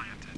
planted.